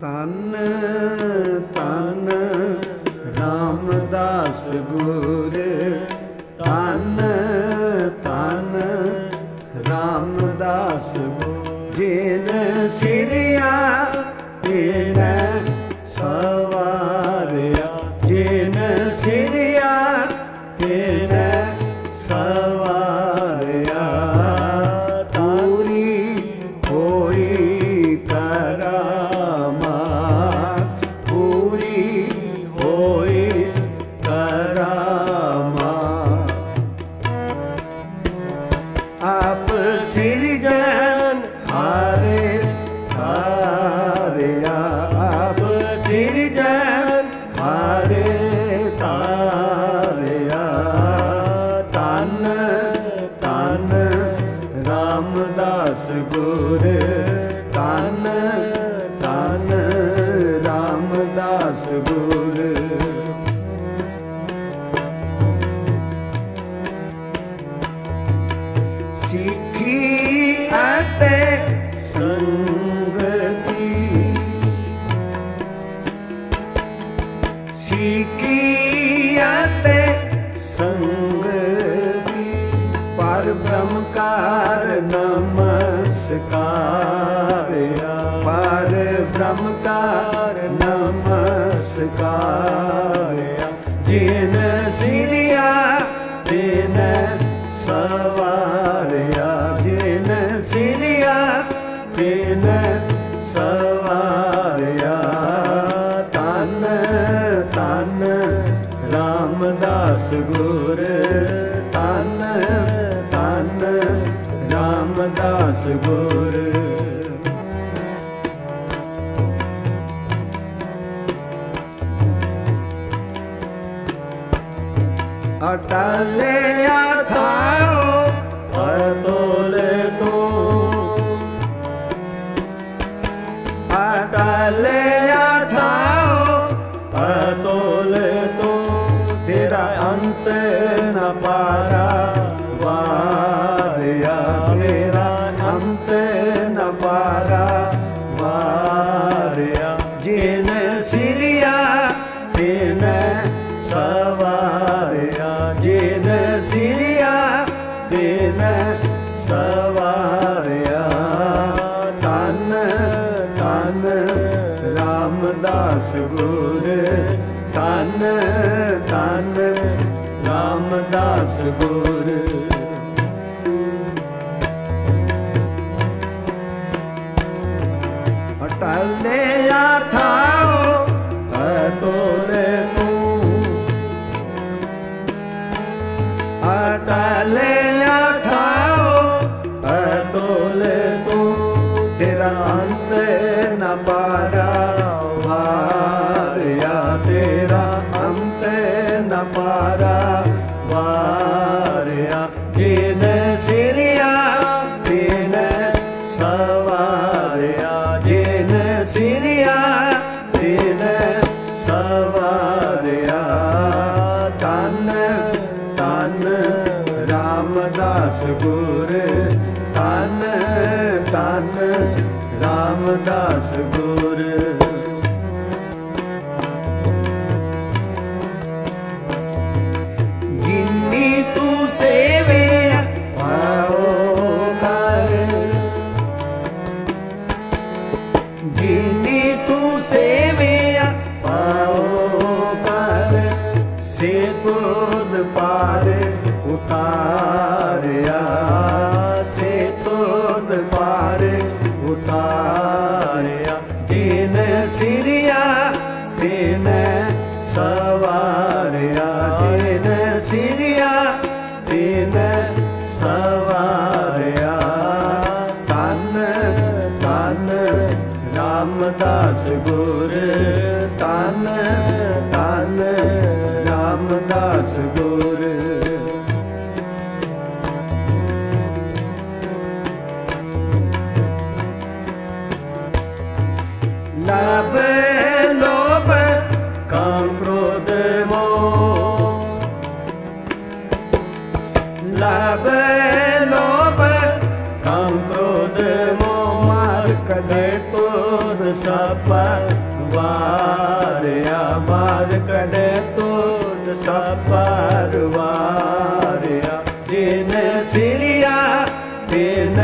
ਤਨ ਤਨ ਰਾਮਦਾਸ ਗੁਰ ਤਨ ਤਨ ਰਾਮਦਾਸ ਜਿਨ ਸਿਰਿਆ ਤਿਨ ਸਵਾਰਿਆ ਸਿੱਖੀ ਅਤੇ ਸੰਗਤੀ ਪਰ ਬ੍ਰਹਮ ਕਾਰ ਨਮਸਕਾਰਿਆ ਪਰ ਬ੍ਰਹਮ ਕਾਰ ਨਮਸਕਾਰਿਆ ਜਿਨ ਰਾਮਦਾਸ ਗੁਰ ਤਨ ਤਨ ਰਾਮਦਾਸ ਗੁਰ। ਅਟਲੇ ਆਥਾਓ ਅਟਲੇ ਆਥਾਓ ਅਤੋਲੇ ਤੂੰ। ਅਟਲੇ ਆਥਾਓ ਅਤੋਲੇ ਤੂੰ। ਤੇਰਾ ਅੰਤ ਨ ਪਾਰਾ ਤਿਨ ਸੇ ਤੁਧ ਪਾਰ ਉਤਾਰਿਆ, ਸੇ ਤੁਧ ਪਾਰ ਉਤਾਰਿਆ। ਜਿਨ ਸਿਰਿਆ ਤਿਨ ਸਵਾਰਿਆ। ਜਿਨ ਸਿਰਿਆ ਤਿਨ ਸਵਾਰਿਆ। ਸਪਰ ਵਾਰਿਆ ਮਾਰ ਕੜੇ ਤੋਤ ਸਪਰ ਵਾਰਿਆ ਜਿਨ ਸਿਰਿਆ, ਤਿਨ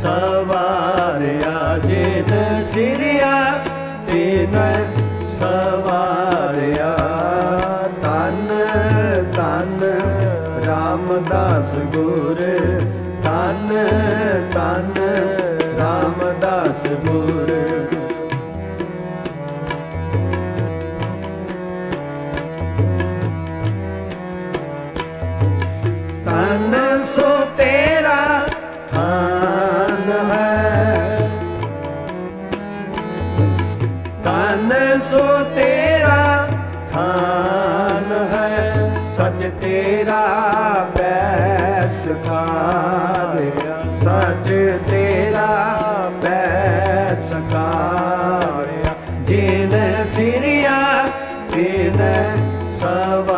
ਸਵਾਰਿਆ, ਜਿਨ ਸਿਰਿਆ, ਤਿਨ ਸਵਾਰਿਆ। ਤਨ ਤਨ ਰਾਮਦਾਸ ਗੁਰ ਤਨ ਤਨ ਰਾਮਦਾਸ ਗੁਰ। ਤਨ ਸੋ ਤੇਰਾ ਥਾਨ ਹੈ, ਸਚ ਤੇਰਾ ਬੈਸ ਖਾਰਿਆ। ਸਚ ਤੇਰਾ ਬੈਸ ਖਾਰਿਆ। ਜਿਨ ਸਿਰਿਆ, ਤਿਨ ਸਵਾਰਿਆ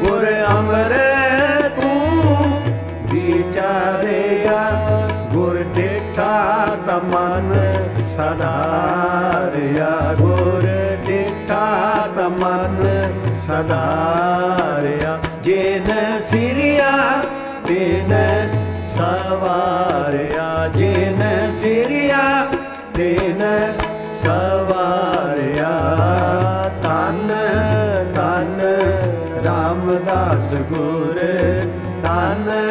ਗੁਰ ਅਮਰੇ ਤੂੰ ਵਿਚਾਰੇਗਾ। ਗੁਰ ਡੇਠਾ ਤਮਨ ਸਦਾਰਿਆ ਗੁਰ ਡੇਠਾ ਤਮਨ ਸਦਾਰਿਆ ਜਿਨ ਸਿਰਿਆ, ਤਿਨ ਸਵਾਰਿਆ। ਜੇਨ ਸਿਰਿਆ, ਤਿਨ ਸਵਾਰਿਆ। ਰਾਮਦਾਸ ਤਨ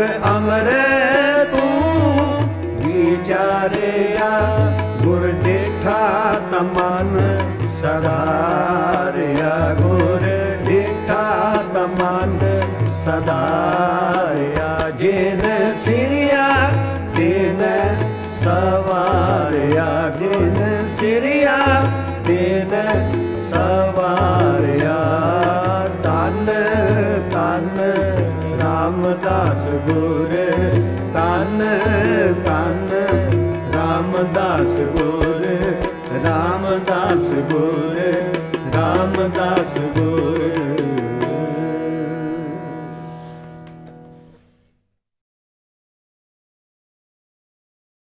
ਗੁਰ ਅਮਰੇ ਤੂੰ ਵਿਚਾਰਿਆ ਗੁਰ ਡੇਠਾ ਤਮਨ ਸਦਾਰਿਆ। ਗੁਰ ਡੇਠਾ ਤਮਨ ਸਦਾਰਿਆ। ਜਿਨ ਗੁਰ ਤਨ ਤਨ ਰਾਮਦਾਸ ਗੁਰ ਰਾਮਦਾਸ ਗੁਰ ਰਾਮਦਾਸ ਗੁਰ।